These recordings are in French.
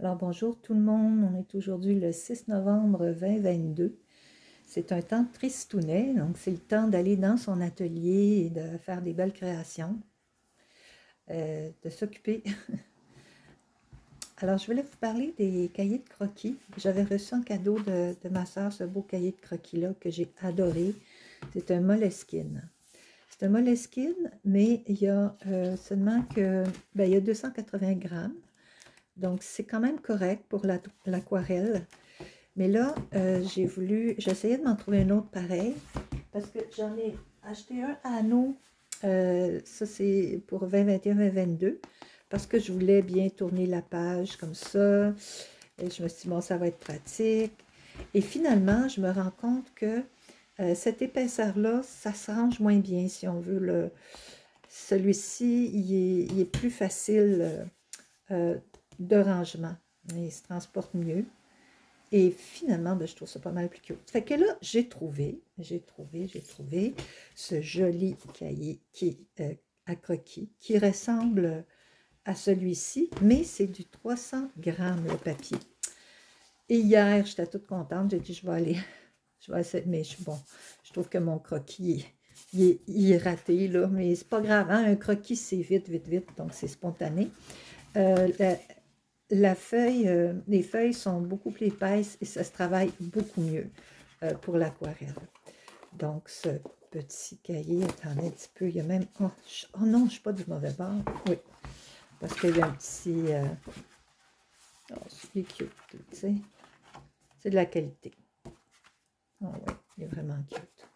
Alors bonjour tout le monde, on est aujourd'hui le 6 novembre 2022. C'est un temps tristounet, donc c'est le temps d'aller dans son atelier et de faire des belles créations, euh, de s'occuper. Alors je voulais vous parler des cahiers de croquis. J'avais reçu en cadeau de, ma soeur ce beau cahier de croquis-là que j'ai adoré. C'est un Moleskine. C'est un Moleskine, mais il y a euh, seulement que, ben, il y a 280 grammes. Donc, c'est quand même correct pour l'aquarelle. Mais là, euh, j'ai voulu, j'essayais de m'en trouver un autre pareil, parce que j'en ai acheté un anneau, euh, ça c'est pour 2021-2022, parce que je voulais bien tourner la page comme ça, et je me suis dit, bon, ça va être pratique. Et finalement, je me rends compte que euh, cette épaisseur-là, ça se range moins bien, si on veut. Celui-ci, il, est, plus facile de rangement. Il se transporte mieux. Et finalement, ben, je trouve ça pas mal plus cute. Fait que là, j'ai trouvé, j'ai trouvé, j'ai trouvé ce joli cahier qui euh, à croquis, qui ressemble à celui-ci, mais c'est du 300 grammes le papier. Et hier, j'étais toute contente, j'ai dit, je vais aller, je vais essayer, mais bon, je trouve que mon croquis, il est, raté, là, mais c'est pas grave, hein? un croquis, c'est vite, vite, vite, donc c'est spontané. Euh, feuille, euh, les feuilles sont beaucoup plus épaisses et ça se travaille beaucoup mieux euh, pour l'aquarelle. Donc, ce petit cahier, attendez un petit peu, il y a même... Oh, oh non, je ne suis pas du mauvais bord. Oui, parce qu'il y a un petit... Euh, oh, c'est cute, tu sais. C'est de la qualité. Oh oui, il est vraiment cute.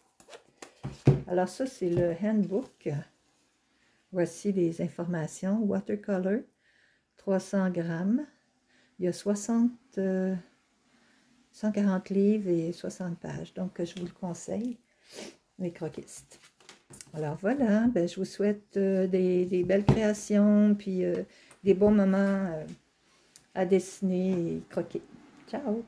Alors ça, c'est le handbook. Voici les informations. Watercolor. 300 grammes. Il y a 60, 140 euh, livres et 60 pages. Donc, je vous le conseille, les croquistes. Alors voilà, ben, je vous souhaite euh, des, belles créations, puis euh, des bons moments à dessiner et croquer. Ciao!